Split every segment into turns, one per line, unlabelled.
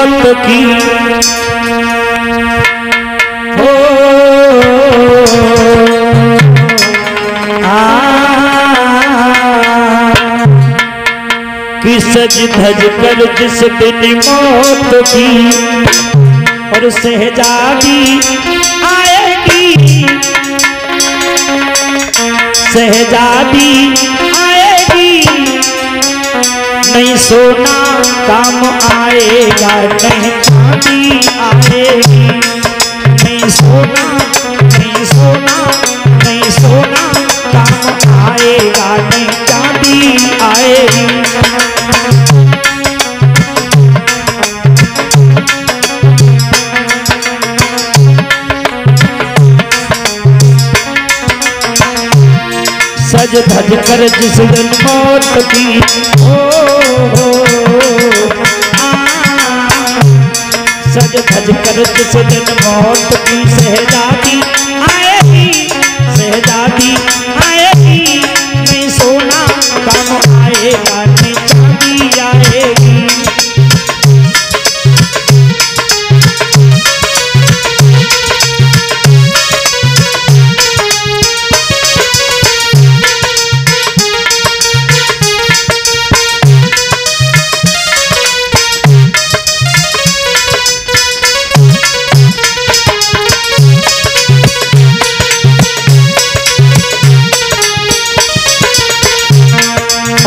मौत की। हो कि सज धज कर जिस दिन मौत की। और सहजादी आएगी सहजादी नहीं सोना काम आएगा नहीं चांदी आएगी। नहीं सोना नहीं सोना सज धज कर जिस दिन मौत की। ओ, सज धज कर जिस दिन मौत की सहजादी।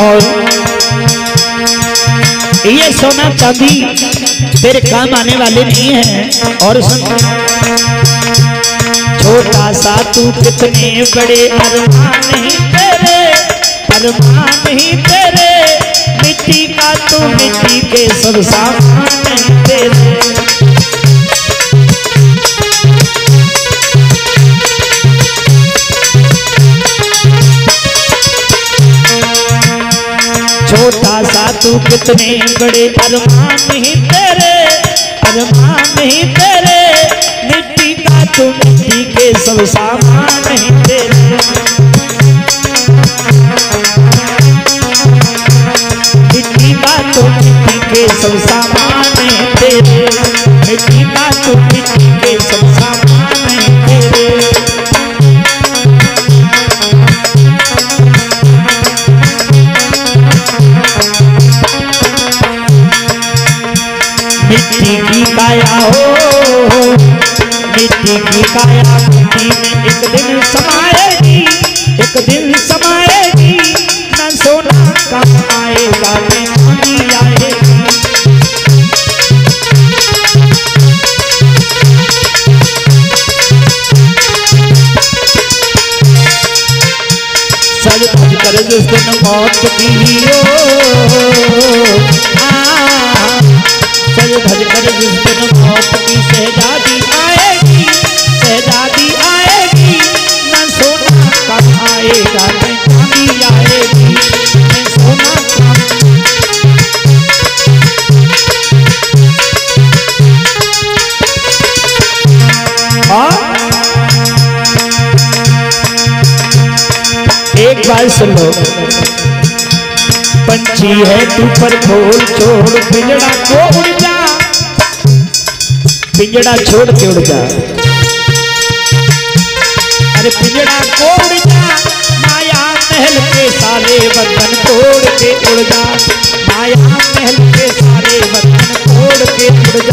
और ये सोना चांदी तेरे काम आने वाले नहीं है। और सुन, छोटा सा तू कितने बड़े अरमान नहीं तेरे, अरमान नहीं तेरे। मिट्टी का तू मिट्टी के सब सामान तू कितने बड़े अरमान नहीं तेरे, अरमान नहीं तेरे। मिट्टी का तू मिट्टी के सब सामान नहीं तेरे। काया में एक दिन समाएगी एक दिन समाएगी न सोना कम आएगा चांदी आएगी सज कर दिन मौत की हो बार सुन। लो पंछी है तू पर खोल छोड़, पिंजड़ा को उड़ जा। पिंजड़ा छोड़ के उड़ जा। अरे पिंजड़ा को उड़ जा। माया महल के सारे बर्तन तोड़ के उड़ जा। माया महल के सारे बर्तन तोड़ के उड़ जा।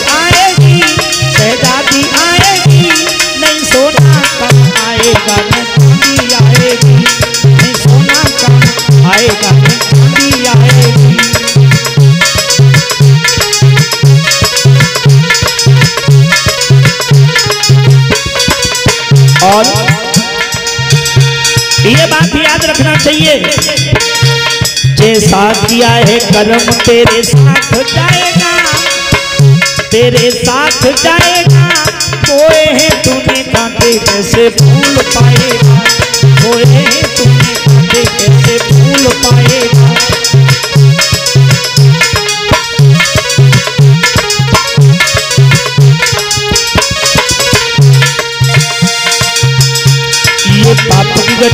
चाहिए। जैसा किया है कर्म तेरे साथ जाएगा। तेरे साथ जाएगा। कोई है तूने कांटे कैसे फूल पाएगा? कोए है तूने कांटे कैसे फूल पाएगा?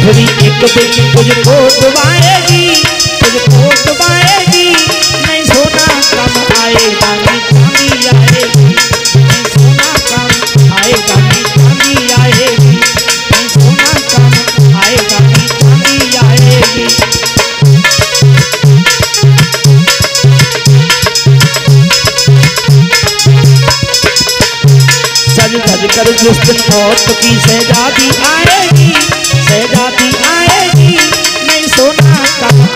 गठरी एक दिन तुझको दबाएगी तुझको दबाएगी नहीं सोना कम आएगा नहीं चांदी आएगी नहीं सोना कम आएगा नहीं चांदी आएगी नहीं सोना कम आएगा नहीं चांदी आएगी सज धज कर जिस दिन मौत की शहजादी आएगी सजाती आएगी नहीं सोना का